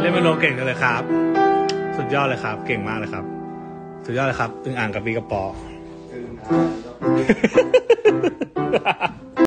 เล่นเปียโนเก่งจังเลยครับ สุดยอดเลยครับ เก่งมากเลยครับ สุดยอดเลยครับอึงอ่างกับปีกระปอคือ